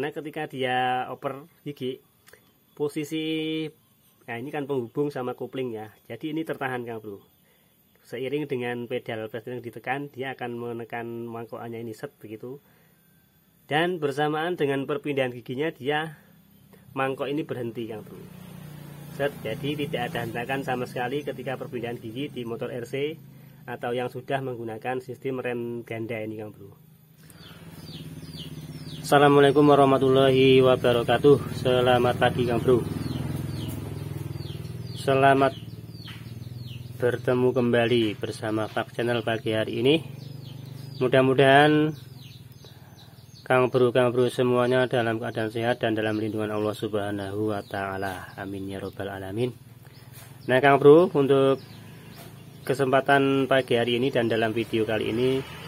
karena ketika dia oper gigi posisi nah ini kan penghubung sama kopling ya. Jadi ini tertahan Kang Bro. Seiring dengan pedal pedal yang ditekan dia akan menekan mangkokannya ini set begitu. Dan bersamaan dengan perpindahan giginya dia mangkok ini berhenti Kang Bro. Set jadi tidak ada hentakan sama sekali ketika perpindahan gigi di motor RC atau yang sudah menggunakan sistem rem ganda ini Kang Bro Assalamualaikum warahmatullahi wabarakatuh Selamat pagi Kang Bro Selamat bertemu kembali bersama Pak Channel pagi hari ini Mudah-mudahan Kang Bro, Kang Bro semuanya dalam keadaan sehat dan dalam lindungan Allah Subhanahu wa taala. Amin ya robbal alamin. Nah, Kang Bro, untuk kesempatan pagi hari ini dan dalam video kali ini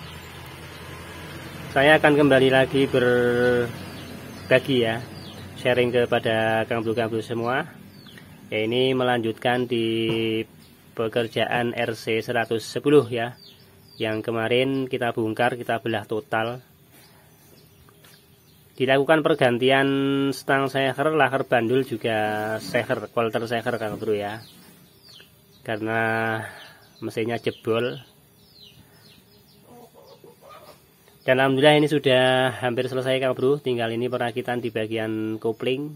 saya akan kembali lagi berbagi ya sharing kepada Kang Bro semua. Ya ini melanjutkan di pekerjaan RC 110 ya yang kemarin kita bongkar kita belah total. Dilakukan pergantian stang seher lahar bandul juga seher kolter seher Kang Bro ya. Karena mesinnya jebol dan alhamdulillah ini sudah hampir selesai Kang Bro. Tinggal ini perakitan di bagian kopling.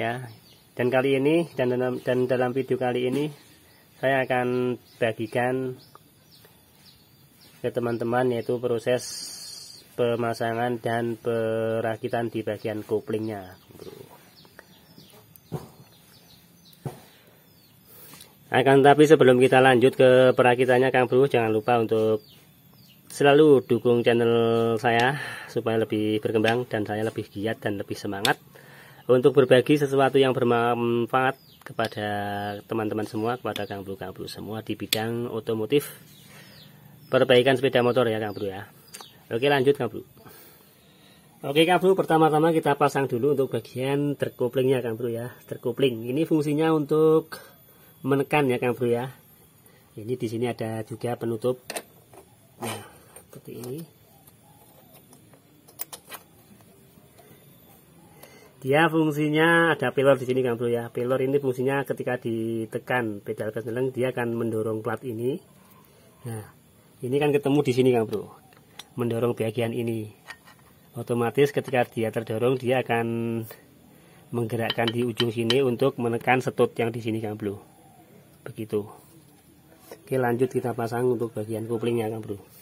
Ya. Dan kali ini dan dalam, dan dalam video kali ini saya akan bagikan ke teman-teman yaitu proses pemasangan dan perakitan di bagian koplingnya bro. akan tapi sebelum kita lanjut ke perakitannya Kang Bro jangan lupa untuk selalu dukung channel saya supaya lebih berkembang dan saya lebih giat dan lebih semangat untuk berbagi sesuatu yang bermanfaat kepada teman-teman semua kepada Kang Bro Kang Bro semua di bidang otomotif. Perbaikan sepeda motor ya Kang Bro ya. Oke lanjut Kang Bro. Oke Kang Bro pertama-tama kita pasang dulu untuk bagian terkoplingnya Kang Bro ya. Terkopling. Ini fungsinya untuk menekan ya Kang Bro ya. Ini di sini ada juga penutup. Nah seperti ini. Dia fungsinya ada pillar di sini kan bro ya. Pillar ini fungsinya ketika ditekan pedal gas dia akan mendorong plat ini. Nah ini kan ketemu di sini kan bro. Mendorong bagian ini. Otomatis ketika dia terdorong dia akan menggerakkan di ujung sini untuk menekan setut yang di sini kan bro. Begitu. Oke lanjut kita pasang untuk bagian koplingnya kan bro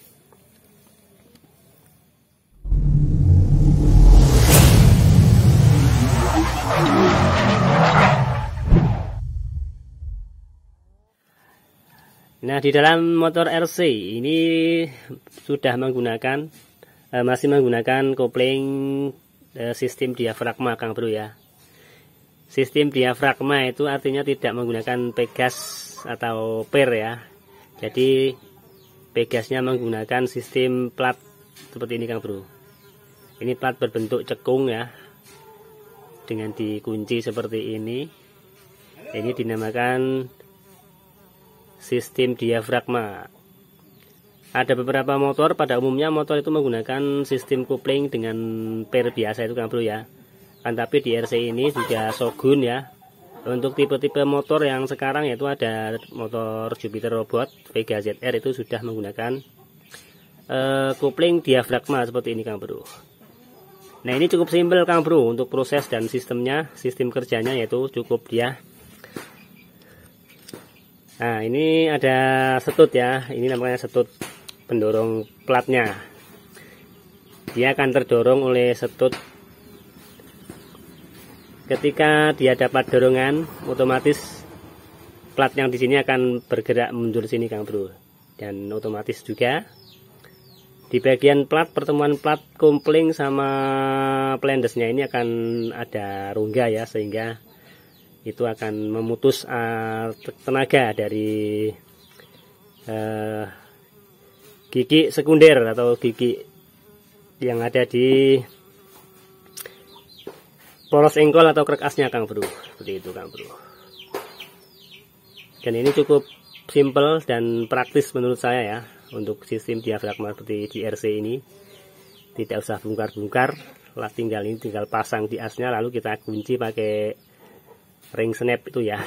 Nah di dalam motor RC ini sudah menggunakan eh, masih menggunakan kopling eh, sistem diafragma Kang Bro ya. Sistem diafragma itu artinya tidak menggunakan pegas atau per ya. Jadi pegasnya menggunakan sistem plat seperti ini Kang Bro. Ini plat berbentuk cekung ya. Dengan dikunci seperti ini. Ini dinamakan sistem diafragma. Ada beberapa motor pada umumnya motor itu menggunakan sistem kopling dengan per biasa itu kan bro ya. Kan tapi di RC ini juga Shogun ya. Untuk tipe-tipe motor yang sekarang yaitu ada motor Jupiter Robot Vega ZR itu sudah menggunakan kopling diafragma seperti ini Kang Bro. Nah ini cukup simpel Kang Bro untuk proses dan sistemnya sistem kerjanya yaitu cukup dia Nah ini ada setut ya. Ini namanya setut pendorong platnya. Dia akan terdorong oleh setut. Ketika dia dapat dorongan Otomatis plat yang di sini akan bergerak mundur sini Kang Bro. Dan otomatis juga di bagian plat pertemuan plat kompling sama plendesnya ini akan ada rongga ya sehingga itu akan memutus uh, tenaga dari uh, gigi sekunder atau gigi yang ada di poros engkol atau krek asnya Kang Bro. Seperti itu Kang Bro. Dan ini cukup simple dan praktis menurut saya ya untuk sistem diafragma seperti di RC ini. Tidak usah bongkar-bongkar lah tinggal ini tinggal pasang di asnya lalu kita kunci pakai ring snap itu ya.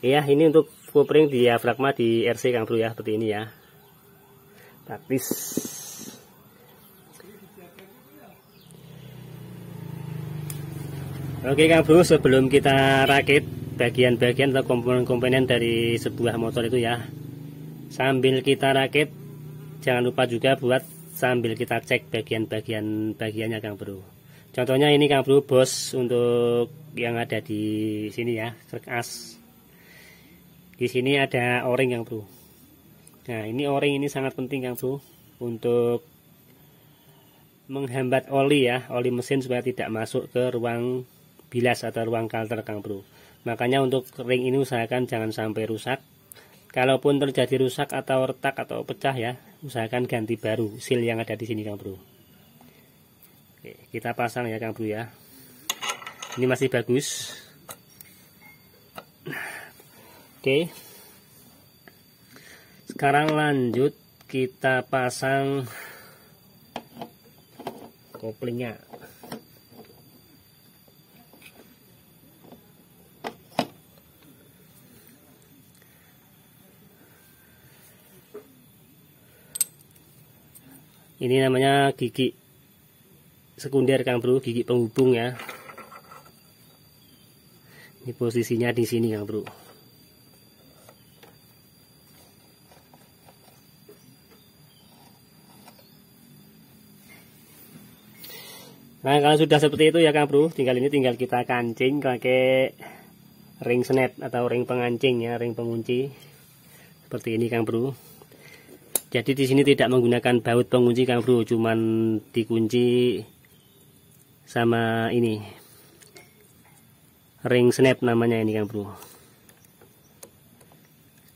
Iya ini untuk kupring diafragma di RC Kang Bro ya seperti ini ya. Praktis. Oke Kang Bro sebelum kita rakit bagian-bagian atau komponen-komponen dari sebuah motor itu ya. Sambil kita rakit jangan lupa juga buat sambil kita cek bagian-bagian bagiannya Kang Bro contohnya ini Kang Bro bos untuk yang ada di sini ya truk as. Di sini ada o-ring Kang Bro. Nah ini o-ring ini sangat penting Kang Bro untuk menghambat oli ya oli mesin supaya tidak masuk ke ruang bilas atau ruang kalter Kang Bro. Makanya untuk ring ini usahakan jangan sampai rusak. Kalaupun terjadi rusak atau retak atau pecah ya, usahakan ganti baru seal yang ada di sini Kang Bro. Oke, kita pasang ya Kang Bro ya. Ini masih bagus. Oke. Sekarang lanjut kita pasang koplingnya. ini namanya gigi sekunder Kang Bro gigi penghubung ya. Ini posisinya di sini Kang Bro. Nah kalau sudah seperti itu ya Kang Bro tinggal ini tinggal kita kancing pakai ring snap atau ring pengancing ya ring pengunci. Seperti ini Kang Bro. Jadi di sini tidak menggunakan baut pengunci Kang Bro, cuman dikunci sama ini. Ring snap namanya ini Kang Bro.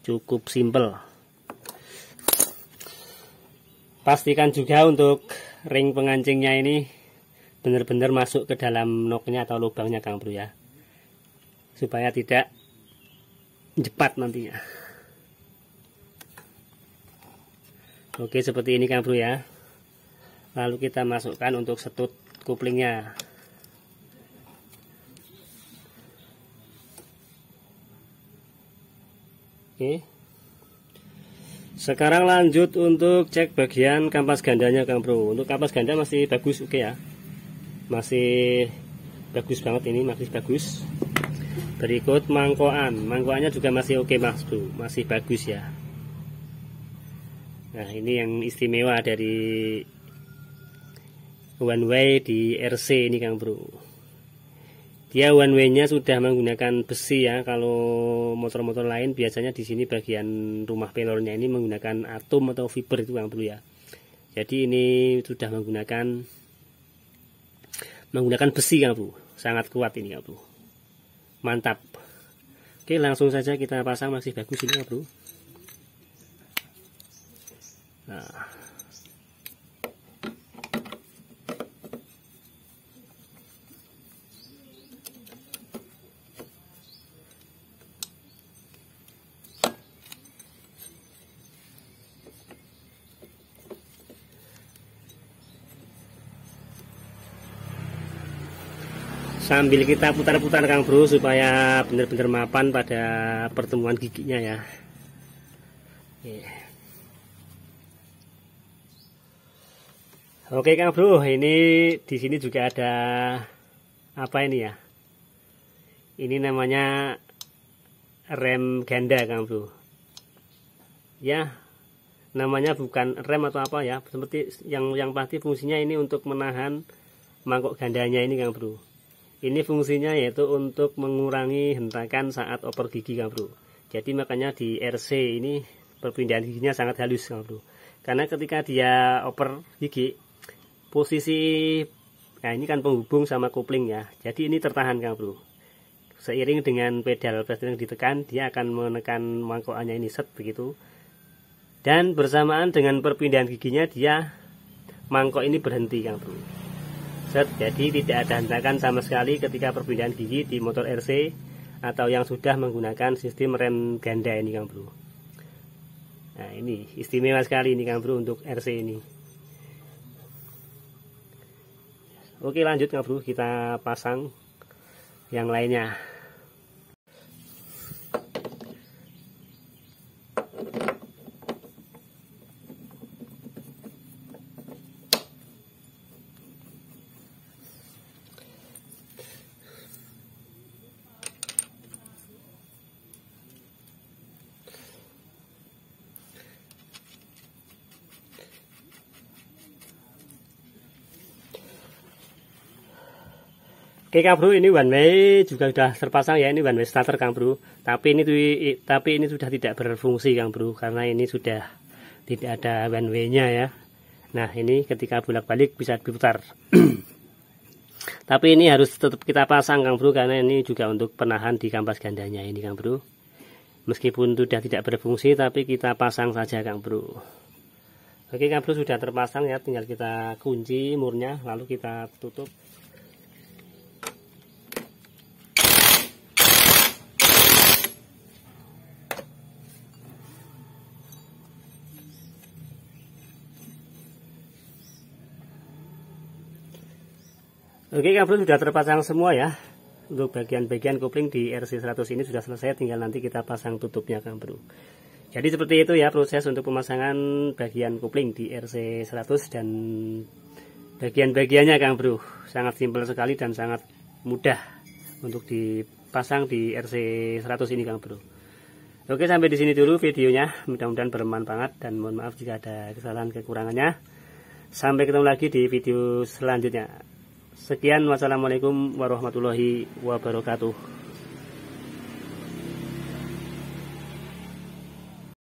Cukup simple. Pastikan juga untuk ring pengancingnya ini benar-benar masuk ke dalam noknya atau lubangnya Kang Bro ya. Supaya tidak jepat nantinya. Oke seperti ini kan bro ya Lalu kita masukkan untuk setut kuplingnya Oke. Sekarang lanjut untuk cek bagian kampas gandanya Kang Bro. Untuk kampas ganda masih bagus oke ya. Masih bagus banget ini masih bagus. Berikut mangkoan. Mangkoannya juga masih oke mas bro. Masih bagus ya. Nah ini yang istimewa dari one way di RC ini Kang Bro. Dia one way nya sudah menggunakan besi ya. Kalau motor-motor lain biasanya di sini bagian rumah pelornya ini menggunakan atom atau fiber itu Kang Bro ya. Jadi ini sudah menggunakan menggunakan besi Kang Bro. Sangat kuat ini Kang Bro. Mantap. Oke langsung saja kita pasang. Masih bagus ini Kang Bro. Nah. Sambil kita putar-putar Kang Bro supaya benar-benar mapan pada pertemuan giginya ya. Yeah. Oke Kang Bro, ini di sini juga ada apa ini ya? Ini namanya rem ganda Kang Bro. Ya, namanya bukan rem atau apa ya, seperti yang yang pasti fungsinya ini untuk menahan mangkok gandanya ini Kang Bro. Ini fungsinya yaitu untuk mengurangi hentakan saat oper gigi Kang Bro. Jadi makanya di RC ini perpindahan giginya sangat halus Kang Bro. Karena ketika dia oper gigi posisi nah ini kan penghubung sama kopling ya jadi ini tertahan Kang Bro seiring dengan pedal press yang ditekan dia akan menekan mangkokannya ini set begitu dan bersamaan dengan perpindahan giginya dia mangkok ini berhenti Kang Bro set jadi tidak ada hentakan sama sekali ketika perpindahan gigi di motor RC atau yang sudah menggunakan sistem rem ganda ini Kang Bro. Nah ini istimewa sekali ini Kang Bro untuk RC ini. Oke lanjut Kang Bro kita pasang yang lainnya Oke Kang Bro, ini one way juga sudah terpasang ya, ini one way starter Kang Bro. Tapi ini tapi ini sudah tidak berfungsi Kang Bro karena ini sudah tidak ada one way-nya ya. Nah, ini ketika bolak-balik bisa diputar. tapi ini harus tetap kita pasang Kang Bro karena ini juga untuk penahan di kampas gandanya ini Kang Bro. Meskipun sudah tidak berfungsi tapi kita pasang saja Kang Bro. Oke Kang Bro sudah terpasang ya, tinggal kita kunci murnya lalu kita tutup. Oke kabel sudah terpasang semua ya. Untuk bagian-bagian kopling di RC100 ini sudah selesai tinggal nanti kita pasang tutupnya Bro jadi seperti itu ya proses untuk pemasangan bagian kopling di RC100 dan bagian-bagiannya Kang Bro sangat simpel sekali dan sangat mudah untuk dipasang di RC100 ini Kang Bro Oke sampai di sini dulu videonya. Mudah-mudahan bermanfaat dan mohon maaf jika ada kesalahan kekurangannya. Sampai ketemu lagi di video selanjutnya Sekian wassalamualaikum warahmatullahi wabarakatuh